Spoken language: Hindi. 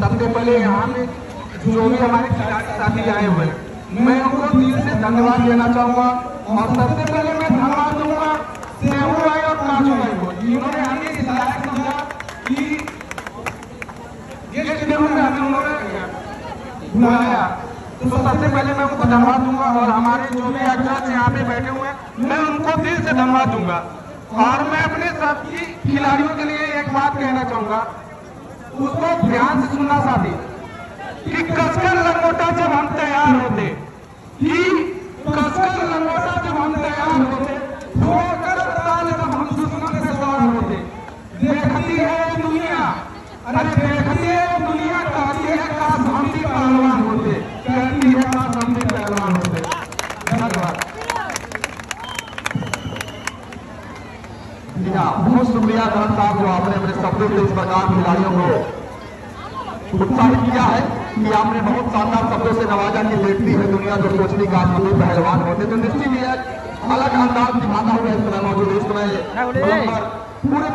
सबसे पहले यहाँ में जो भी हमारे खिलाड़ी साथी आए हुए मैं उनको दिल से धन्यवाद देना चाहूँगा और सबसे पहले मैं धन्यवाद दूँगा सेहू भाई और काजू भाई को, जिन्होंने हमें इस लायक समझा कि ये स्टेडियम में हमें उन्होंने बुलाया तो सबसे पहले मैं उनको धन्यवाद दूँगा और हमारे जो भी अध्यक्ष यहाँ पे बैठे हुए हैं, मैं उनको दिल से धन्यवाद दूँगा। और मैं अपने सबकी खिलाड़ियों के लिए एक बात कहना चाहूँगा उसको ध्यान से सुनना साथी, कि कसकर लंगोटा जब हम तैयार होते, कि कसकर लंगोटा जब हम तैयार होते ठोकर ताल जब हम दुश्मन से सवार होते। देखती है दुनिया, अरे देखती है दुनिया, कहती है बहुत शुक्रिया धन साहब जो आपने अपने शब्दों से इस प्रकार खिलाड़ियों को उत्साहित किया है कि आपने बहुत शानदार शब्दों से नवाजा की लेटती है दुनिया जो सोचने का भी पहलवान होते। तो निश्चित ही अलग अंदाज दिखाता हुआ इस समय मौजूद। इस समय पूरे